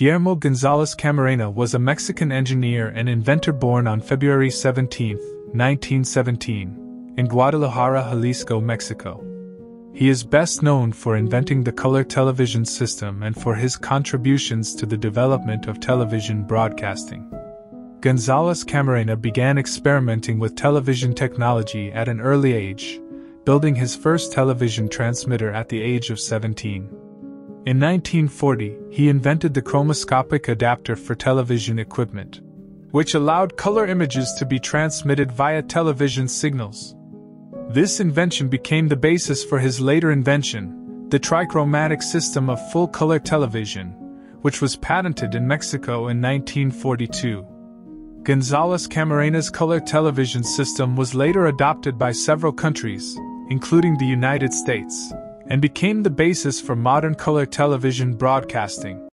Guillermo Gonzalez Camarena was a Mexican engineer and inventor born on February 17, 1917, in Guadalajara, Jalisco, Mexico. He is best known for inventing the color television system and for his contributions to the development of television broadcasting. Gonzalez Camarena began experimenting with television technology at an early age, building his first television transmitter at the age of 17. In 1940, he invented the chromoscopic adapter for television equipment, which allowed color images to be transmitted via television signals. This invention became the basis for his later invention, the trichromatic system of full color television, which was patented in Mexico in 1942. Gonzalez Camarena's color television system was later adopted by several countries, including the United States and became the basis for modern color television broadcasting.